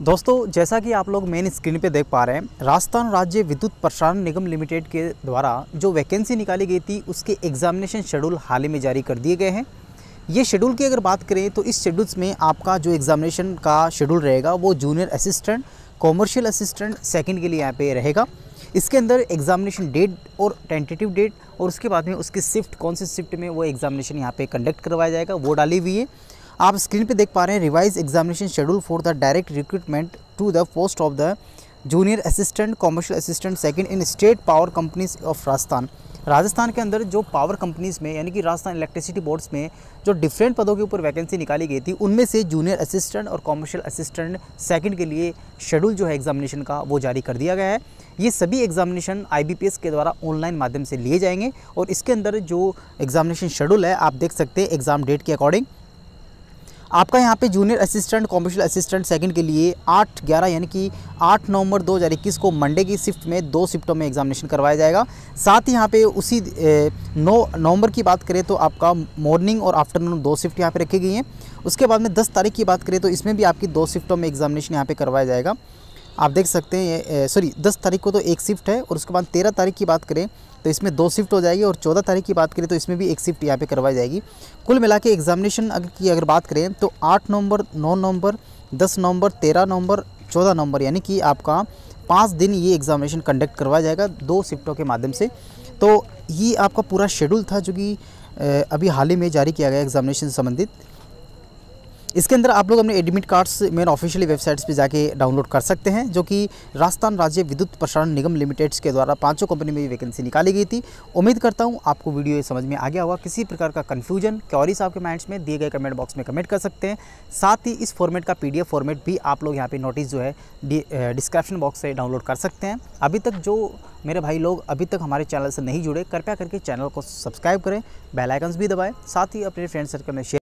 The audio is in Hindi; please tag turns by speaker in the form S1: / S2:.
S1: दोस्तों, जैसा कि आप लोग मेन स्क्रीन पे देख पा रहे हैं, राजस्थान राज्य विद्युत प्रसारण निगम लिमिटेड के द्वारा जो वैकेंसी निकाली गई थी, उसके एग्जामिनेशन शेड्यूल हाल ही में जारी कर दिए गए हैं। ये शेड्यूल की अगर बात करें तो इस शेड्यूल्स में आपका जो एग्जामिनेशन का शेड्यूल रहेगा, वो junior assistant commercial assistant second के लिए यहाँ पे रहेगा। इसके अंदर एग्जामिनेशन डेट और टेंटेटिव डेट और उसके बाद में उसकी शिफ्ट कौन सी शिफ्ट में वो एग्जामिनेशन यहाँ पे कंडक्ट करवाया जाएगा, वो डाली हुई है। आप स्क्रीन पे देख पा रहे हैं revise examination schedule for the direct recruitment to the post of the junior assistant commercial assistant second in state power companies of Rajasthan Rajasthan के अंदर जो पावर कंपनीज़ में, यानी कि राजस्थान इलेक्ट्रिसिटी बोर्ड्स में जो डिफरेंट पदों के ऊपर वैकेंसी निकाली गई थी, उनमें से जूनियर असिस्टेंट और कॉमर्शियल असिस्टेंट सेकंड के लिए शेड्यूल जो है एग्जामिनेशन का वो जारी कर दिया गया है। ये सभी एग्जामिनेशन आईबीपीएस के द्वारा ऑनलाइन माध्यम से लिए जाएँगे और इसके अंदर जो एग्जामिनेशन शेड्यूल है, आप देख सकते हैं एग्ज़ाम डेट के अकॉर्डिंग आपका यहाँ पे junior assistant commercial assistant second के लिए आठ ग्यारह, यानी कि आठ नवंबर 2021 को मंडे की शिफ्ट में दो शिफ्टों में एग्जामिनेशन करवाया जाएगा। साथ ही यहाँ पे उसी नौ नवंबर की बात करें तो आपका मॉर्निंग और आफ्टरनून दो शिफ्ट यहाँ पे रखी गई हैं। उसके बाद में दस तारीख की बात करें तो इसमें भी आपकी दो शिफ्टों में एग्जामिनेशन यहाँ पर करवाया जाएगा। आप देख सकते हैं सॉरी दस तारीख को तो एक शिफ्ट है और उसके बाद तेरह तारीख की बात करें तो इसमें दो शिफ्ट हो जाएगी और चौदह तारीख की बात करें तो इसमें भी एक शिफ्ट यहाँ पे करवाई जाएगी। कुल मिला के एग्जामिनेशन अगर की अगर बात करें तो आठ नवंबर, नौ नवंबर, दस नवंबर, तेरह नवंबर, चौदह नवंबर, यानी कि आपका पाँच दिन ये एग्जामिनेशन कंडक्ट करवाया जाएगा दो शिफ्टों के माध्यम से। तो ये आपका पूरा शेड्यूल था जो कि अभी हाल ही में जारी किया गया एग्जामिनेशन संबंधित। इसके अंदर आप लोग अपने admit cards main officially websites पे जाके डाउनलोड कर सकते हैं, जो कि राजस्थान राज्य विद्युत प्रसारण निगम लिमिटेड्स के द्वारा पाँचों कंपनी में भी वैकेंसी निकाली गई थी। उम्मीद करता हूँ आपको वीडियो समझ में आ गया होगा। किसी प्रकार का कन्फ्यूज़न क्योरीज आपके माइंड्स में, दिए गए कमेंट बॉक्स में कमेंट कर सकते हैं। साथ ही इस फॉर्मेट का पीडीएफ फॉर्मेट भी आप लोग यहाँ पर नोटिस जो है डिस्क्रिप्शन बॉक्स से डाउनलोड कर सकते हैं। अभी तक जो मेरे भाई लोग अभी तक हमारे चैनल से नहीं जुड़े, कृपया करके चैनल को सब्सक्राइब करें बेलाइकन्स भी दबाएँ। साथ ही अपने फ्रेंड सर्कल में शेयर